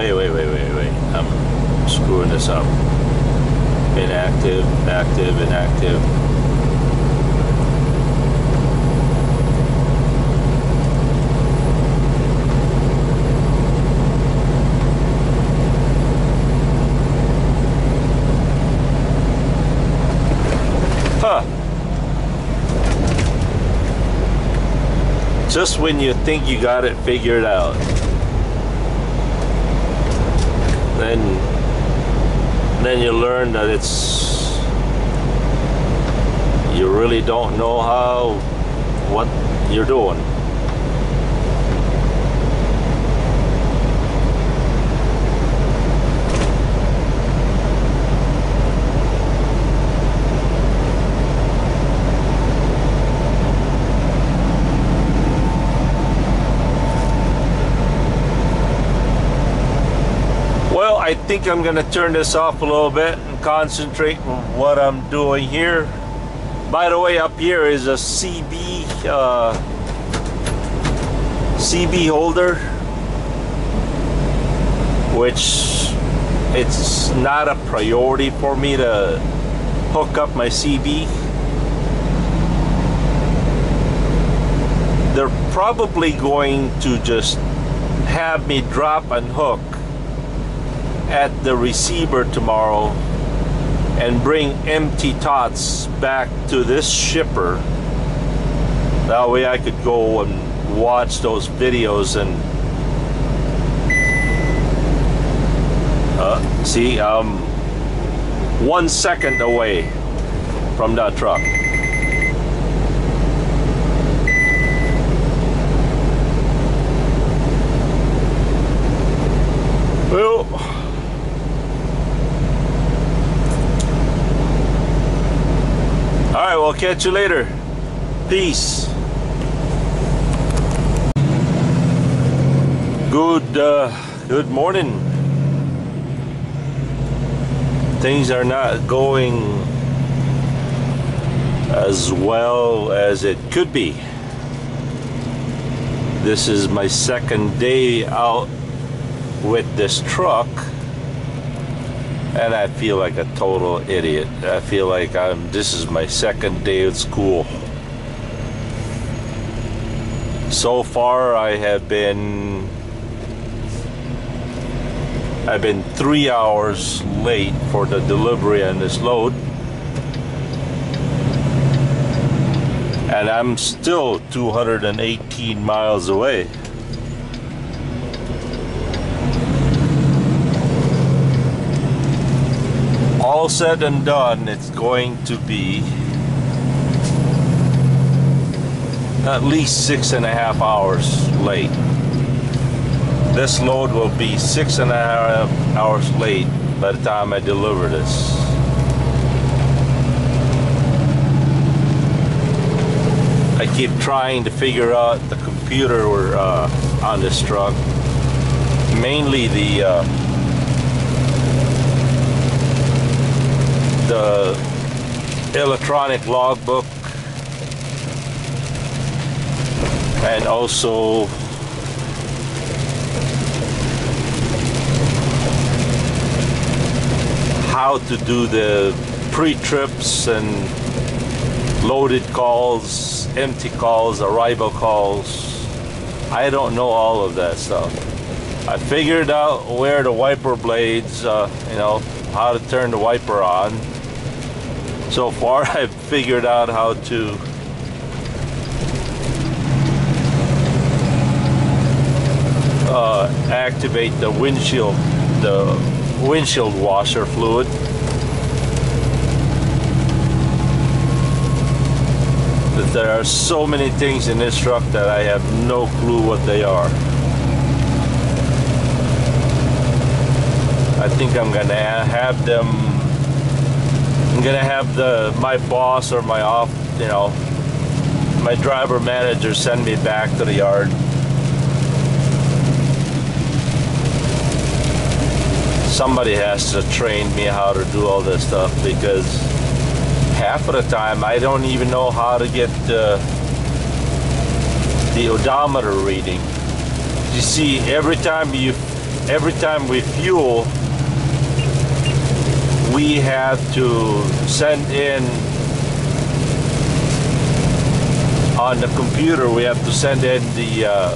wait, wait, wait, wait, wait. I'm screwing this up. Inactive, active, inactive. Huh. Just when you think you got it figured out. Then then you learn that it's you really don't know how what you're doing. Well, I think I'm gonna turn this off a little bit and concentrate on what I'm doing here. By the way, up here is a CB uh, CB holder, which it's not a priority for me to hook up my CB. They're probably going to just have me drop and hook at the receiver tomorrow and bring empty tots back to this shipper. That way I could go and watch those videos and uh, see I'm one second away from that truck. Well, We'll catch you later. Peace. Good, uh, good morning. Things are not going as well as it could be. This is my second day out with this truck and I feel like a total idiot. I feel like I'm this is my second day at school. So far I have been I've been 3 hours late for the delivery on this load. And I'm still 218 miles away. All said and done, it's going to be at least six and a half hours late. This load will be six and a half hours late by the time I deliver this. I keep trying to figure out the computer uh, on this truck, mainly the uh, the electronic logbook and also how to do the pre-trips and loaded calls, empty calls, arrival calls. I don't know all of that stuff. I figured out where the wiper blades, uh, you know, how to turn the wiper on. So far, I've figured out how to uh, activate the windshield, the windshield washer fluid. But there are so many things in this truck that I have no clue what they are. I think I'm gonna have them. I'm gonna have the my boss or my off, you know, my driver manager send me back to the yard. Somebody has to train me how to do all this stuff because half of the time I don't even know how to get uh, the odometer reading. You see, every time you every time we fuel, we have to send in on the computer we have to send in the, uh,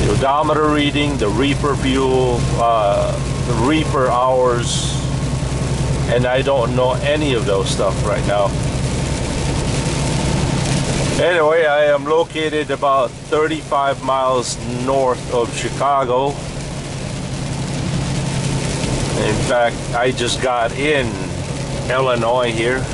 the odometer reading the reefer fuel uh, the reefer hours and I don't know any of those stuff right now. Anyway I am located about 35 miles north of Chicago in fact I just got in Illinois here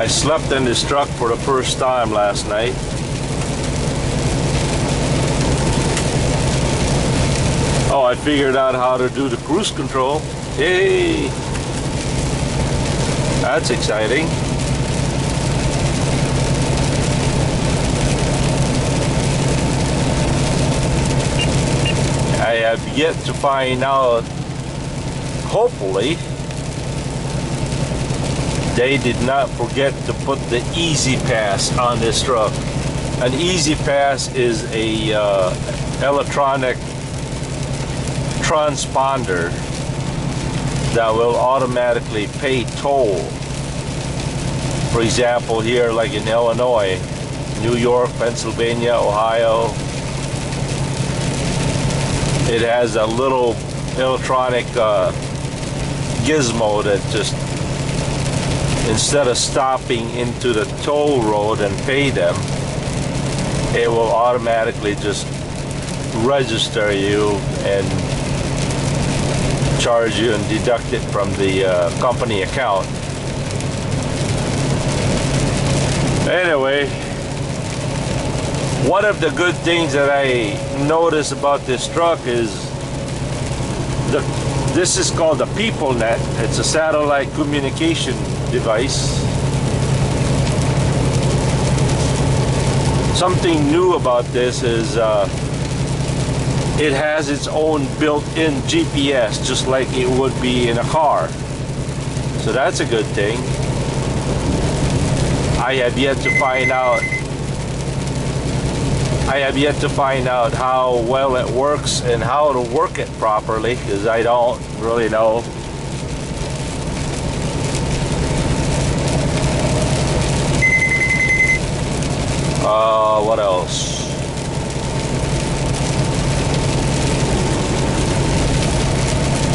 I slept in this truck for the first time last night. Oh, I figured out how to do the cruise control. Hey! That's exciting. I have yet to find out, hopefully, they did not forget to put the E-ZPass on this truck. An E-ZPass is a uh, electronic transponder that will automatically pay toll. For example, here like in Illinois, New York, Pennsylvania, Ohio, it has a little electronic uh, gizmo that just instead of stopping into the toll road and pay them, it will automatically just register you and charge you and deduct it from the uh, company account. Anyway, one of the good things that I notice about this truck is the this is called a PeopleNet. It's a satellite communication device. Something new about this is uh, it has its own built-in GPS, just like it would be in a car. So that's a good thing. I have yet to find out I have yet to find out how well it works and how to work it properly because I don't really know. Uh, what else?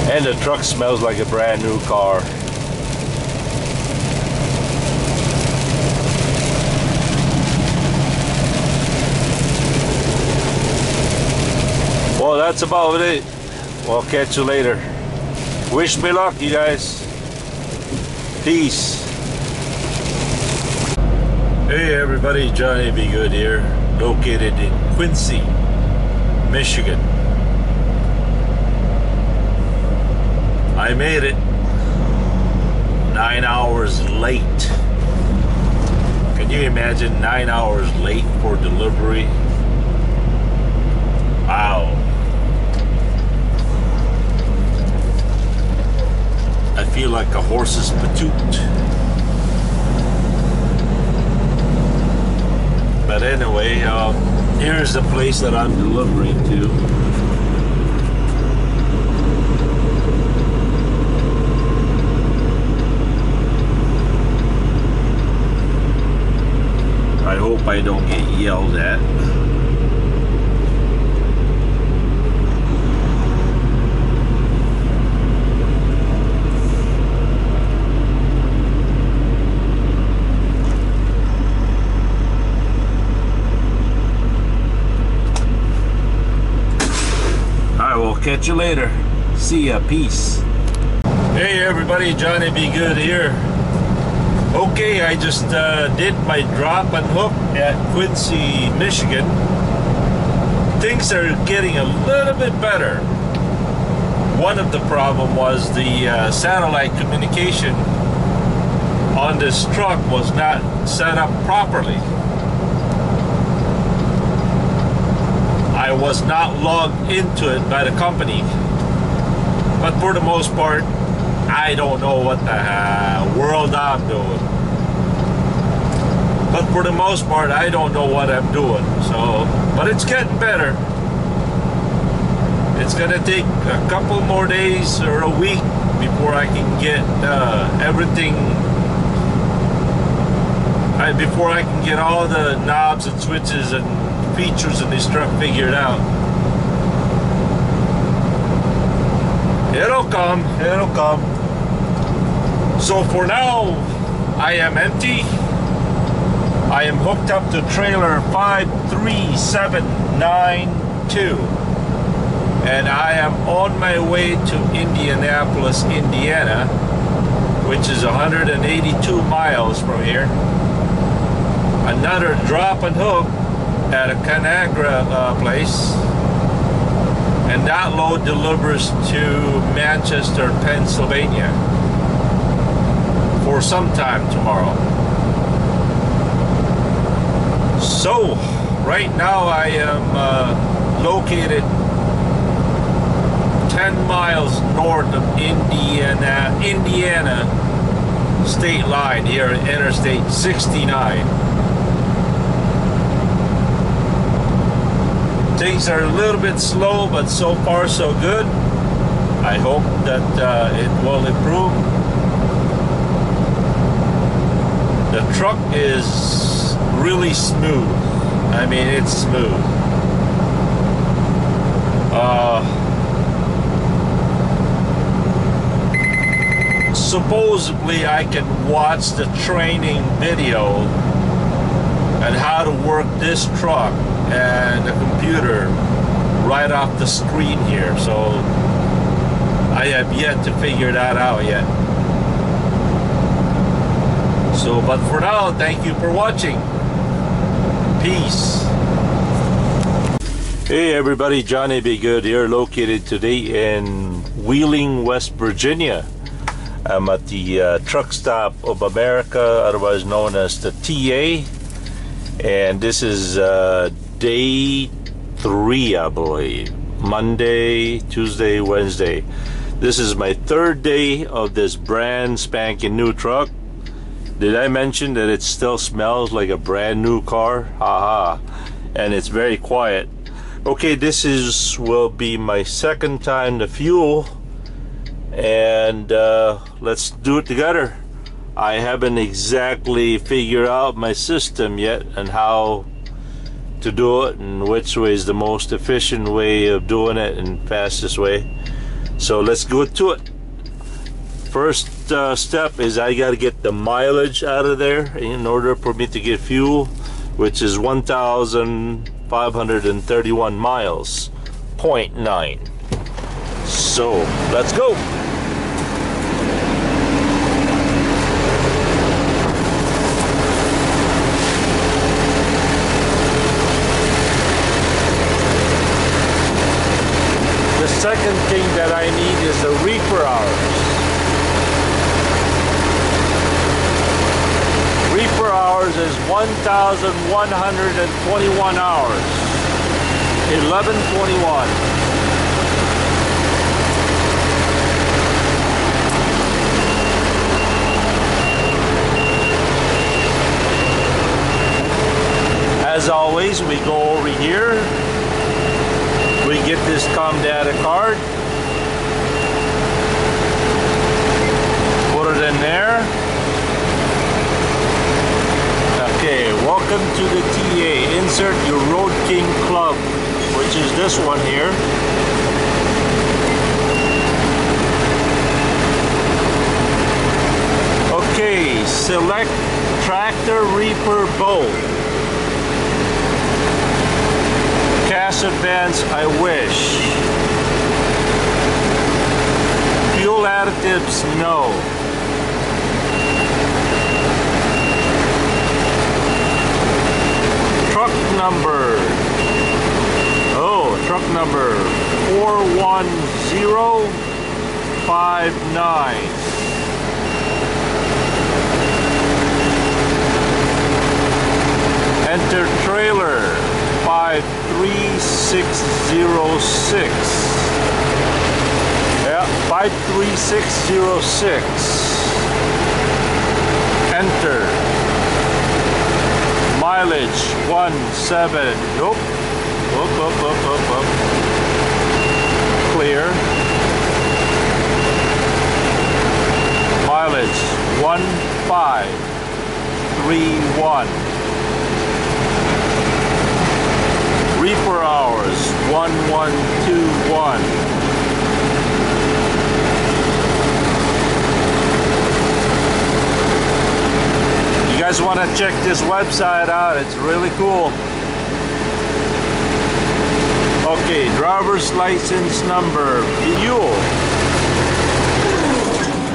And the truck smells like a brand new car. Well, that's about it. We'll catch you later. Wish me luck, you guys. Peace. Hey everybody, Johnny Be Good here, located in Quincy, Michigan. I made it nine hours late. Can you imagine nine hours late for delivery? Wow. I feel like a horse's patoot. But anyway, uh, here's the place that I'm delivering to. I hope I don't get yelled at. I will catch you later. See ya. Peace. Hey everybody, Johnny Be Good here. Okay, I just uh, did my drop and hook at Quincy, Michigan. Things are getting a little bit better. One of the problem was the uh, satellite communication on this truck was not set up properly. I was not logged into it by the company. But for the most part, I don't know what the uh, world I'm doing. But for the most part, I don't know what I'm doing. So, but it's getting better. It's gonna take a couple more days or a week before I can get uh, everything. Before I can get all the knobs and switches and features in this truck figured out. It'll come, it'll come. So for now, I am empty. I am hooked up to trailer 53792 and I am on my way to Indianapolis, Indiana, which is 182 miles from here. Another drop and hook at a Conagra uh, place, and that load delivers to Manchester, Pennsylvania for some time tomorrow. So, right now I am uh, located 10 miles north of Indiana, Indiana state line here at Interstate 69. Things are a little bit slow, but so far so good. I hope that uh, it will improve. The truck is really smooth. I mean, it's smooth. Uh, supposedly I can watch the training video and how to work this truck and a computer right off the screen here. So I have yet to figure that out yet. So but for now thank you for watching. Peace. Hey everybody. Johnny Be Good here located today in Wheeling West Virginia. I'm at the uh, truck stop of America, otherwise known as the TA. And this is uh, day three, I believe. Monday, Tuesday, Wednesday. This is my third day of this brand spanking new truck. Did I mention that it still smells like a brand new car? Haha. And it's very quiet. Okay, this is will be my second time to fuel and uh, let's do it together. I haven't exactly figured out my system yet and how to do it and which way is the most efficient way of doing it and fastest way. So let's go to it. First uh, step is I got to get the mileage out of there in order for me to get fuel, which is 1,531 miles, 0.9. So let's go. second thing that I need is the reefer hours. Reefer hours is 1,121 hours. 1121. As always, we go over here we get this ComData card, in there. Okay, welcome to the TA. Insert your Road King Club, which is this one here. Okay, select Tractor Reefer Bow. Cash advance, I wish. Fuel additives, no. Truck number. Oh, truck number 41059. Enter trailer. 53606. Yeah, 53606. Enter. Mileage one seven. Nope. Up, up, up, up, up. Clear. Mileage one five three one. Reefer hours one one two one. Guys want to check this website out? It's really cool. Okay, driver's license number, Buell.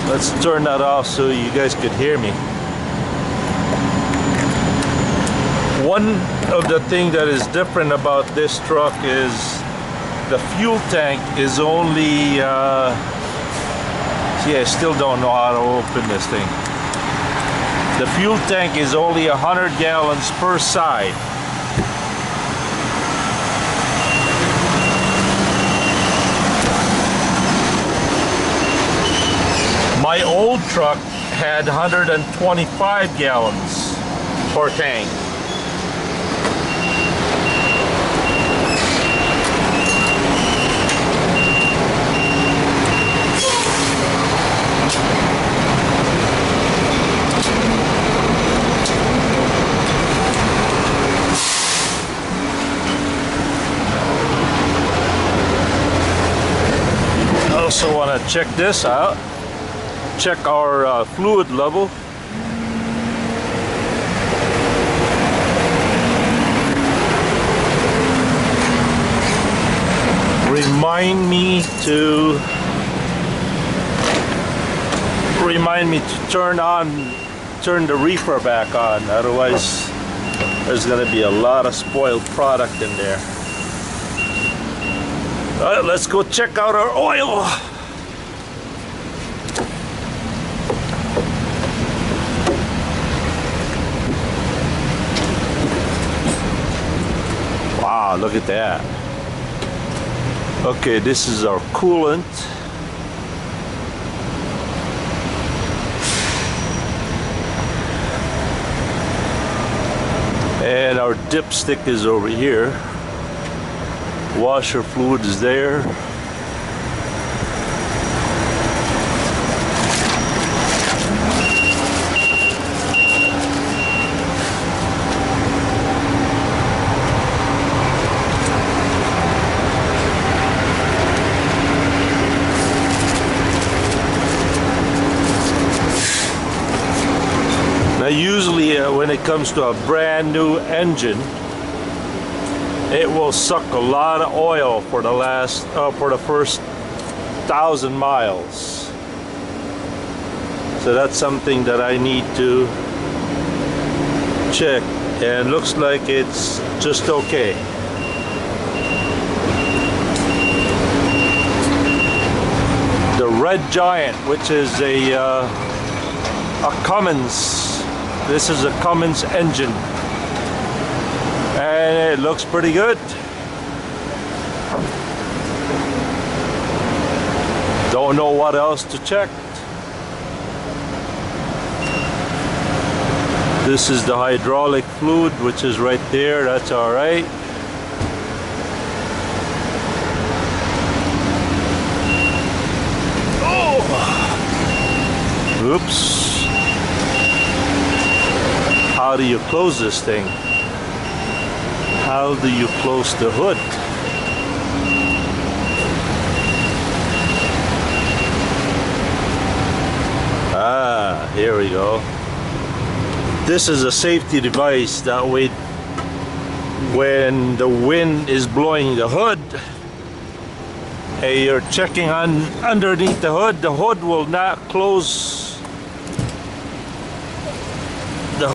Let's turn that off so you guys could hear me. One of the things that is different about this truck is the fuel tank is only, uh, see I still don't know how to open this thing. The fuel tank is only 100 gallons per side. My old truck had 125 gallons per tank. I also want to check this out. Check our uh, fluid level. Remind me to remind me to turn on turn the reefer back on otherwise there's going to be a lot of spoiled product in there. All right, let's go check out our oil. Wow, look at that. Okay, this is our coolant. And our dipstick is over here washer fluid is there. Now usually uh, when it comes to a brand new engine it will suck a lot of oil for the last uh, for the first thousand miles. So that's something that I need to check and looks like it's just okay. The Red Giant which is a uh, a Cummins this is a Cummins engine and it looks pretty good. Don't know what else to check. This is the hydraulic fluid which is right there, that's alright. Oh! Oops. How do you close this thing? how do you close the hood? Ah, here we go. This is a safety device that way when the wind is blowing the hood and you're checking on underneath the hood, the hood will not close